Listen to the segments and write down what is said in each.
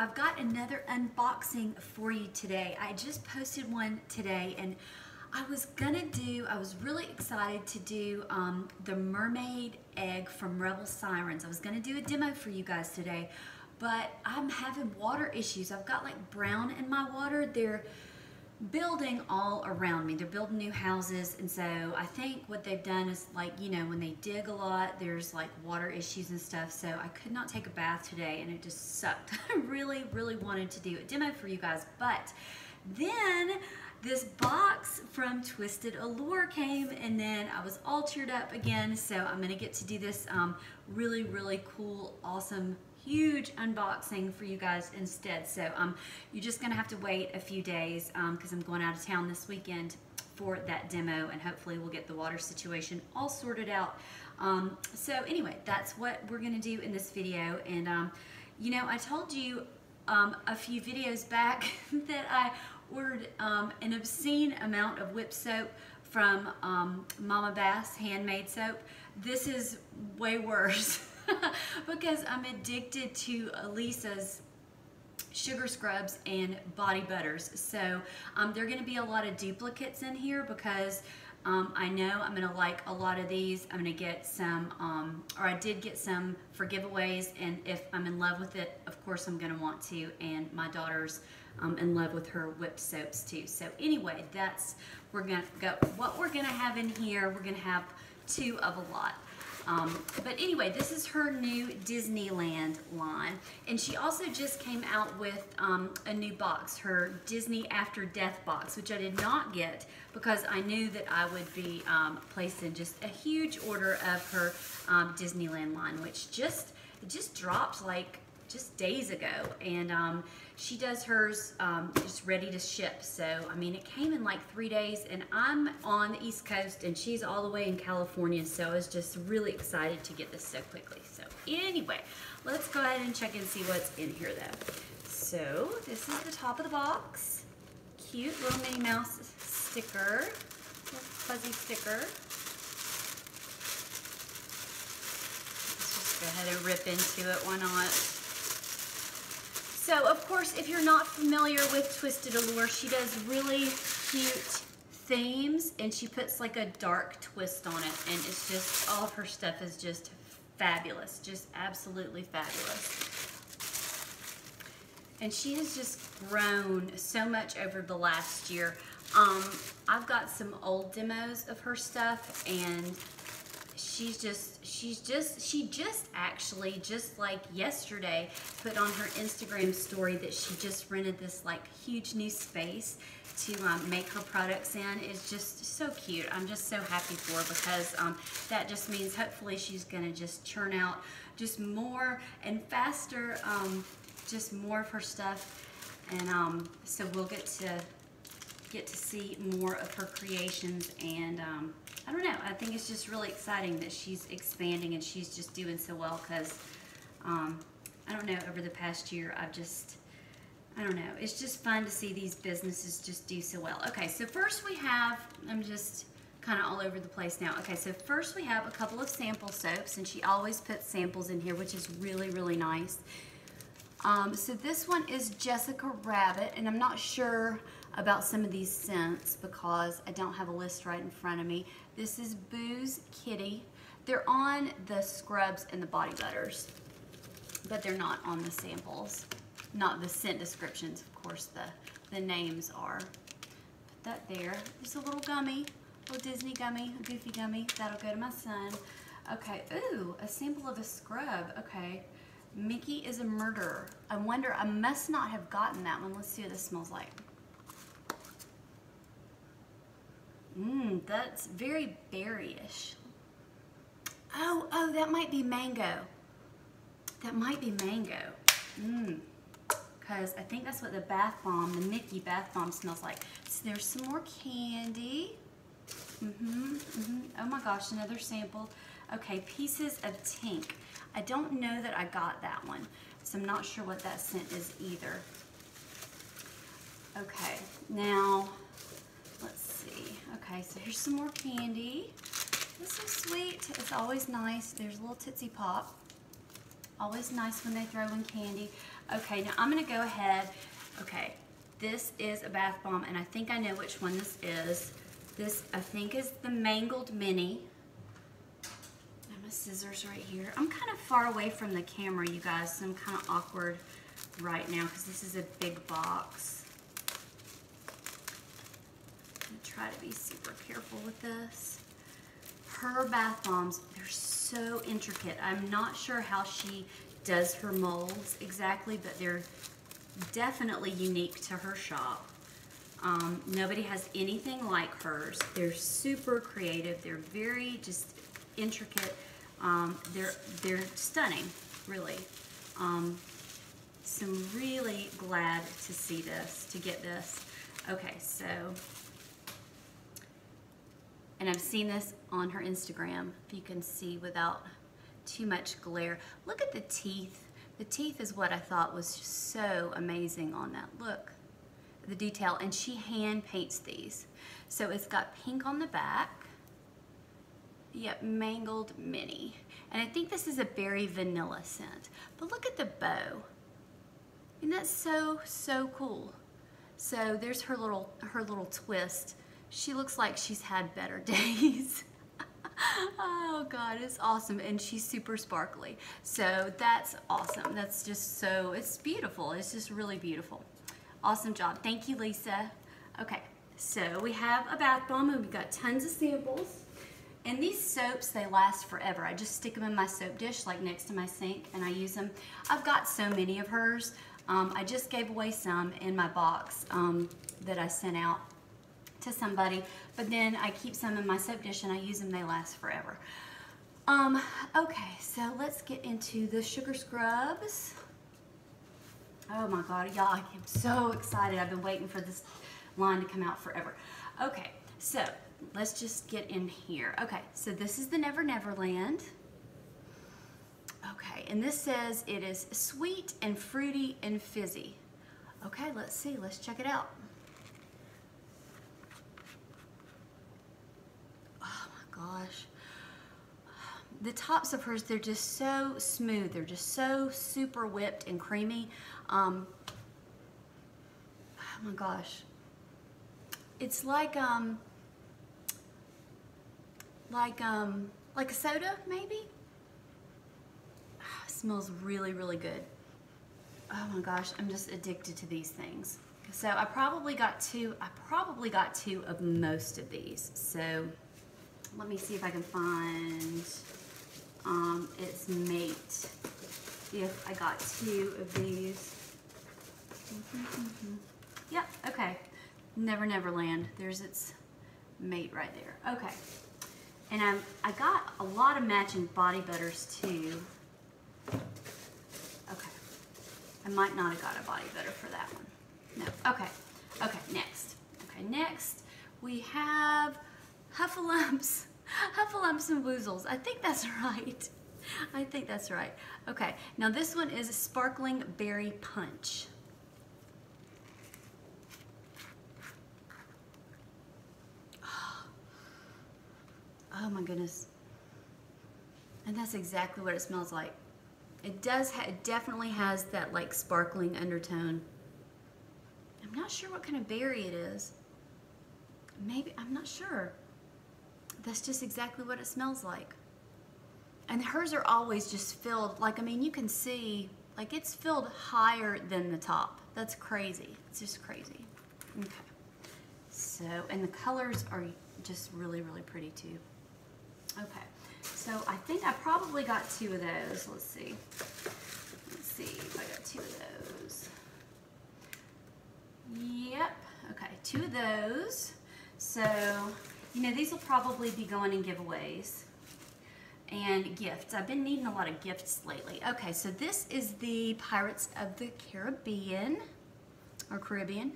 I've got another unboxing for you today. I just posted one today and I was gonna do, I was really excited to do um, the mermaid egg from Rebel Sirens. I was gonna do a demo for you guys today, but I'm having water issues. I've got like brown in my water. They're building all around me. They're building new houses and so I think what they've done is like, you know, when they dig a lot, there's like water issues and stuff. So I could not take a bath today and it just sucked. I really, really wanted to do a demo for you guys. But then this box from Twisted Allure came and then I was all cheered up again. So I'm gonna get to do this um, really, really cool, awesome huge unboxing for you guys instead. So um, you're just gonna have to wait a few days because um, I'm going out of town this weekend for that demo and hopefully we'll get the water situation all sorted out. Um, so anyway, that's what we're gonna do in this video. And um, you know, I told you um, a few videos back that I ordered um, an obscene amount of whip soap from Mama Bass handmade soap. This is way worse. because I'm addicted to Elisa's sugar scrubs and body butters. So um, there are going to be a lot of duplicates in here because um, I know I'm going to like a lot of these. I'm going to get some, um, or I did get some for giveaways, and if I'm in love with it, of course I'm going to want to, and my daughter's um, in love with her whipped soaps too. So anyway, that's, we're going to go, what we're going to have in here, we're going to have two of a lot. Um, but anyway, this is her new Disneyland line. And she also just came out with um, a new box, her Disney After Death box, which I did not get because I knew that I would be um, placing just a huge order of her um, Disneyland line, which just, it just dropped like just days ago. And um, she does hers um, just ready to ship. So, I mean, it came in like three days and I'm on the East Coast and she's all the way in California. So I was just really excited to get this so quickly. So anyway, let's go ahead and check and see what's in here though. So this is the top of the box. Cute little Minnie Mouse sticker, fuzzy sticker. Let's just go ahead and rip into it, why not? So of course, if you're not familiar with Twisted Allure, she does really cute themes and she puts like a dark twist on it and it's just, all of her stuff is just fabulous, just absolutely fabulous. And she has just grown so much over the last year. Um, I've got some old demos of her stuff and she's just she's just she just actually just like yesterday put on her instagram story that she just rented this like huge new space to um, make her products in. It's just so cute. I'm just so happy for her because um, that just means hopefully she's gonna just churn out just more and faster um, just more of her stuff. And um, so we'll get to get to see more of her creations and um, I don't know. I think it's just really exciting that she's expanding and she's just doing so well because um, I don't know, over the past year, I've just, I don't know, it's just fun to see these businesses just do so well. Okay, so first we have, I'm just kind of all over the place now. Okay, so first we have a couple of sample soaps and she always puts samples in here, which is really, really nice. Um, so this one is Jessica Rabbit and I'm not sure about some of these scents because I don't have a list right in front of me. This is Booze Kitty. They're on the scrubs and the body butters, but they're not on the samples. Not the scent descriptions, of course, the, the names are. Put that there. Just a little gummy, a little Disney gummy, a goofy gummy. That'll go to my son. Okay, ooh, a sample of a scrub. Okay, Mickey is a murderer. I wonder, I must not have gotten that one. Let's see what this smells like. Mmm, that's very berryish. Oh, oh, that might be mango. That might be mango. Mmm. Because I think that's what the bath bomb, the Mickey bath bomb smells like. So there's some more candy. Mm-hmm, mm-hmm. Oh my gosh, another sample. Okay, pieces of tink. I don't know that I got that one, so I'm not sure what that scent is either. Okay, now Okay, so here's some more candy. This is sweet. It's always nice. There's a little Tootsie Pop. Always nice when they throw in candy. Okay, now I'm gonna go ahead. Okay, this is a bath bomb, and I think I know which one this is. This, I think, is the Mangled Minnie. And my scissors right here. I'm kind of far away from the camera, you guys, so I'm kind of awkward right now because this is a big box. Try to be super careful with this. Her bath bombs, they're so intricate. I'm not sure how she does her molds exactly, but they're definitely unique to her shop. Um, nobody has anything like hers. They're super creative. They're very just intricate. Um, they're they're stunning, really. Um, so I'm really glad to see this, to get this. Okay, so, and I've seen this on her Instagram, if you can see without too much glare. Look at the teeth. The teeth is what I thought was so amazing on that. Look, the detail. And she hand paints these. So it's got pink on the back. Yep, Mangled Minnie. And I think this is a berry vanilla scent. But look at the bow. And that's so, so cool. So there's her little, her little twist. She looks like she's had better days. oh God, it's awesome. And she's super sparkly. So that's awesome. That's just so, it's beautiful. It's just really beautiful. Awesome job. Thank you, Lisa. Okay, so we have a bath bomb and we've got tons of samples. And these soaps, they last forever. I just stick them in my soap dish, like next to my sink, and I use them. I've got so many of hers. Um, I just gave away some in my box um, that I sent out to somebody, but then I keep some in my soap dish and I use them, they last forever. Um, okay, so let's get into the sugar scrubs. Oh my God, y'all, I am so excited. I've been waiting for this line to come out forever. Okay, so let's just get in here. Okay, so this is the Never Never Land. Okay, and this says it is sweet and fruity and fizzy. Okay, let's see, let's check it out. Oh my gosh. The tops of hers, they're just so smooth. They're just so super whipped and creamy. Um, oh my gosh. It's like, um, like, um, like a soda, maybe? smells really, really good. Oh my gosh, I'm just addicted to these things. So I probably got two, I probably got two of most of these. So let me see if I can find I got two of these. Yep, okay. Never Never Land. There's its mate right there. Okay. And I'm, I got a lot of matching body butters too. Okay. I might not have got a body butter for that one. No. Okay. Okay, next. Okay, next we have Huffalumps. Huffalumps and Woozles. I think that's right. I think that's right. Okay, now this one is a Sparkling Berry Punch. Oh my goodness. And that's exactly what it smells like. It does, it definitely has that like sparkling undertone. I'm not sure what kind of berry it is. Maybe, I'm not sure. That's just exactly what it smells like. And hers are always just filled, like, I mean, you can see, like it's filled higher than the top. That's crazy. It's just crazy. Okay. So, and the colors are just really, really pretty too. Okay. So I think I probably got two of those. Let's see. Let's see if I got two of those. Yep. Okay, two of those. So, you know, these will probably be going in giveaways and gifts. I've been needing a lot of gifts lately. Okay, so this is the Pirates of the Caribbean, or Caribbean,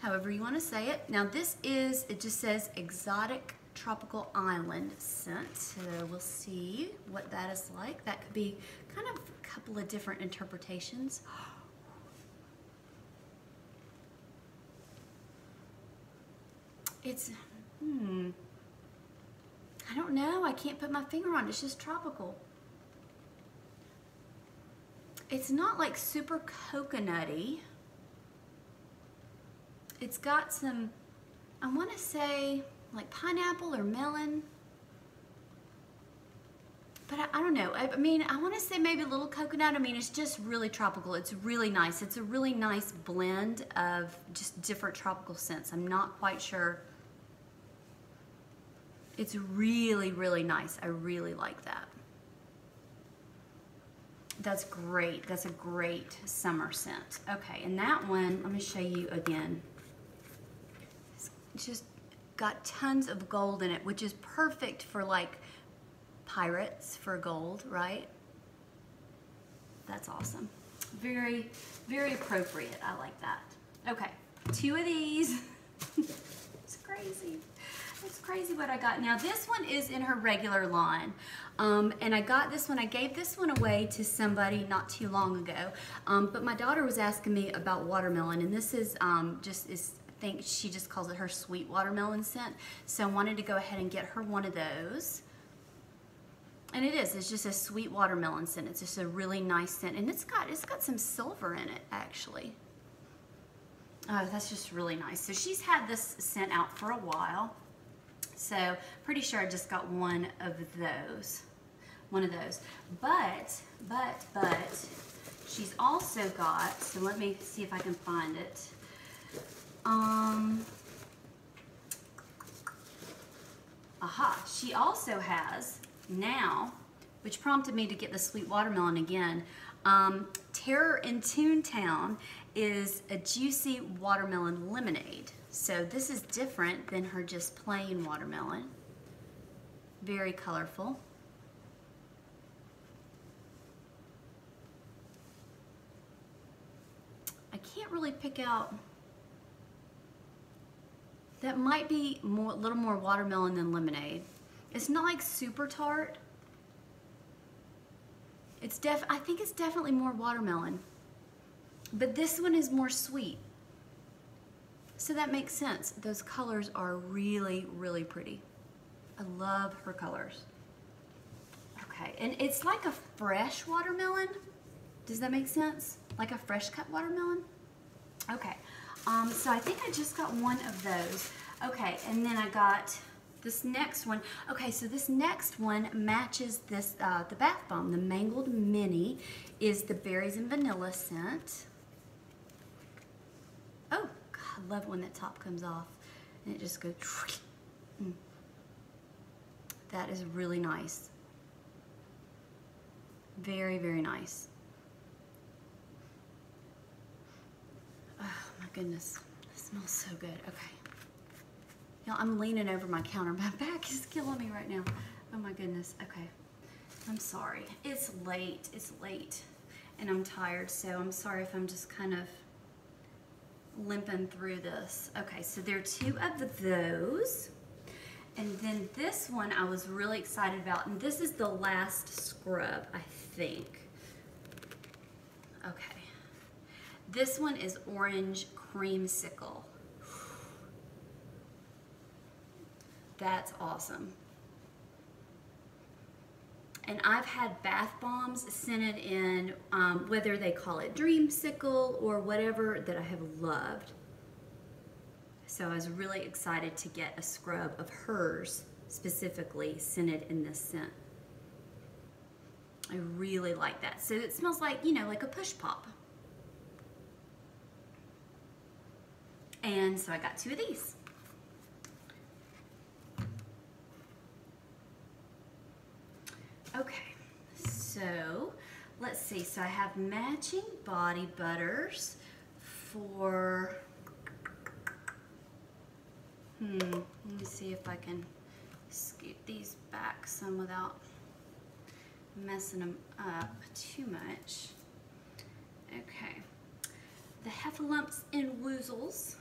however you want to say it. Now this is, it just says exotic tropical island scent. So we'll see what that is like. That could be kind of a couple of different interpretations. It's, hmm, I don't know. I can't put my finger on it. It's just tropical. it's not like super coconutty. It's got some, I want to say like pineapple or melon. But I, I don't know. I, I mean, I want to say maybe a little coconut. I mean, it's just really tropical. It's really nice. It's a really nice blend of just different tropical scents. I'm not quite sure. It's really, really nice. I really like that. That's great. That's a great summer scent. Okay, and that one, let me show you again. It's just got tons of gold in it, which is perfect for like pirates for gold, right? That's awesome. Very, very appropriate. I like that. Okay, two of these. it's crazy. It's crazy what I got. Now this one is in her regular line. Um, and I got this one, I gave this one away to somebody not too long ago. Um, but my daughter was asking me about watermelon and this is um, just, is, I think she just calls it her sweet watermelon scent. So I wanted to go ahead and get her one of those. And it is, it's just a sweet watermelon scent. It's just a really nice scent. And it's got, it's got some silver in it actually. Oh, that's just really nice. So she's had this scent out for a while. So pretty sure I just got one of those, one of those. But, but, but, she's also got, so let me see if I can find it. Um, aha, she also has now, which prompted me to get the sweet watermelon again. Um, Terror in Toontown is a juicy watermelon lemonade. So this is different than her just plain watermelon. Very colorful. I can't really pick out, that might be a little more watermelon than lemonade. It's not like super tart. It's def, I think it's definitely more watermelon. But this one is more sweet. So that makes sense. Those colors are really, really pretty. I love her colors. Okay, and it's like a fresh watermelon. Does that make sense? Like a fresh cut watermelon? Okay, um, so I think I just got one of those. Okay, and then I got this next one. Okay, so this next one matches this, uh, the bath bomb. The Mangled Minnie is the berries and vanilla scent. I love when that top comes off and it just goes. Mm. That is really nice. Very, very nice. Oh my goodness, it smells so good. Okay. Y'all, I'm leaning over my counter. My back is killing me right now. Oh my goodness. Okay. I'm sorry. It's late. It's late. And I'm tired, so I'm sorry if I'm just kind of limping through this. Okay, so there are two of those. And then this one I was really excited about, and this is the last scrub, I think. Okay. This one is Orange Creamsicle. That's awesome. And I've had bath bombs scented in, um, whether they call it Dreamsicle or whatever, that I have loved. So I was really excited to get a scrub of hers specifically scented in this scent. I really like that. So it smells like, you know, like a push pop. And so I got two of these. Okay, so let's see. So I have matching body butters for, hmm, let me see if I can scoot these back some without messing them up too much. Okay, the Heffalumps and Woozles.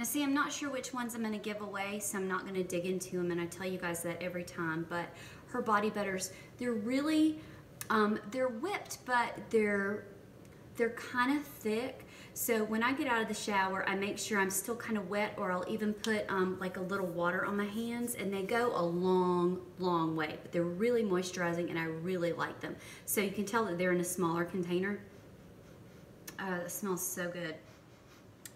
Now see, I'm not sure which ones I'm gonna give away, so I'm not gonna dig into them, and I tell you guys that every time, but her body butters, they're really, um, they're whipped, but they're, they're kind of thick, So when I get out of the shower, I make sure I'm still kind of wet or I'll even put um, like a little water on my hands and they go a long, long way. But they're really moisturizing and I really like them. So you can tell that they're in a smaller container. Uh, it smells so good.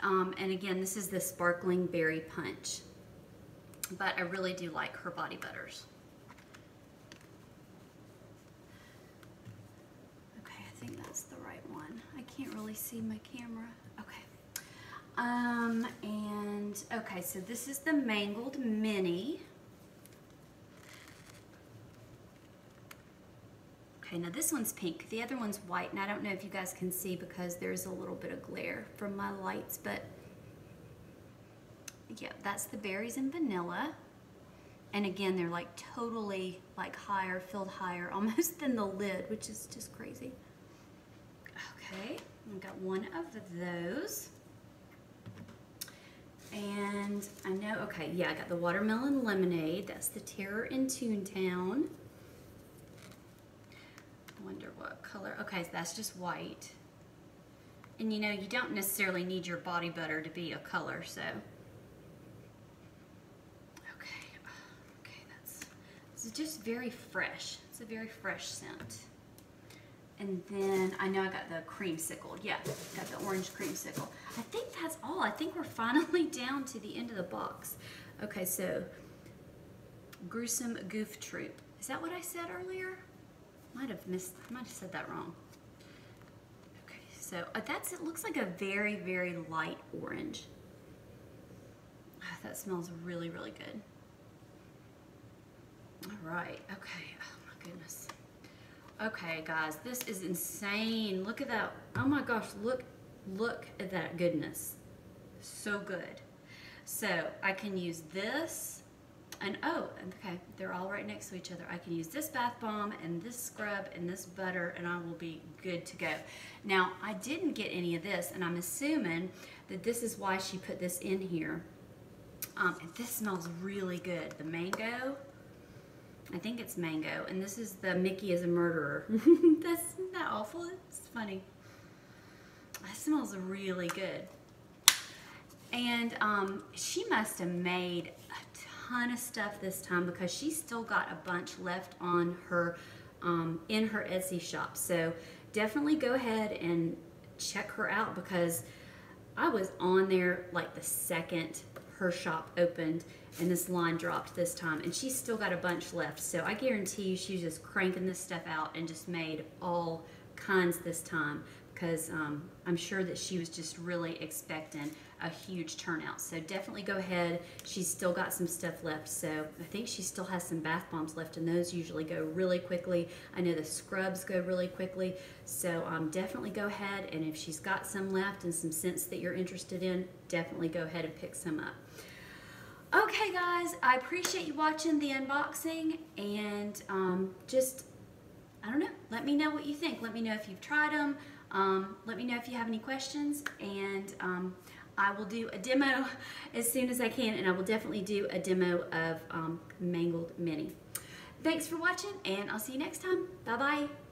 Um, and again, this is the Sparkling Berry Punch. But I really do like her body butters. Okay, I think that's the right one. I can't really see my camera. Okay. Um, and, okay, so this is the Mangled Minnie. Okay, now this one's pink. The other one's white, and I don't know if you guys can see because there's a little bit of glare from my lights, but yeah, that's the berries and vanilla. And again, they're like totally like higher, filled higher, almost than the lid, which is just crazy. Okay, I've got one of those. And I know, okay, yeah, I got the watermelon lemonade. That's the Terror in Toontown wonder what color. Okay, so that's just white. And you know, you don't necessarily need your body butter to be a color, so. Okay, okay, that's, this is just very fresh. It's a very fresh scent. And then I know I got the creamsicle. Yeah, got the orange creamsicle. I think that's all. I think we're finally down to the end of the box. Okay, so gruesome goof troop. Is that what I said earlier? Might have missed, I might have said that wrong. Okay, so uh, that's, it looks like a very, very light orange. Oh, that smells really, really good. All right, okay, oh my goodness. Okay, guys, this is insane. Look at that. Oh my gosh, look, look at that goodness. So good. So I can use this and oh, okay, they're all right next to each other. I can use this bath bomb and this scrub and this butter and I will be good to go. Now, I didn't get any of this and I'm assuming that this is why she put this in here. Um, this smells really good. The mango, I think it's mango. And this is the Mickey is a murderer. That's not awful. It's funny. That smells really good. And um, she must have made ton of stuff this time because she's still got a bunch left on her um, in her Etsy shop. So definitely go ahead and check her out because I was on there like the second her shop opened and this line dropped this time and she's still got a bunch left so I guarantee you she's just cranking this stuff out and just made all kinds this time because um, I'm sure that she was just really expecting a huge turnout. So definitely go ahead. She's still got some stuff left. So I think she still has some bath bombs left and those usually go really quickly. I know the scrubs go really quickly. So um, definitely go ahead and if she's got some left and some scents that you're interested in, definitely go ahead and pick some up. Okay guys, I appreciate you watching the unboxing and um, just, I don't know, let me know what you think. Let me know if you've tried them. Um, let me know if you have any questions and um, I will do a demo as soon as I can and I will definitely do a demo of um, Mangled Minnie. Thanks for watching and I'll see you next time. Bye-bye.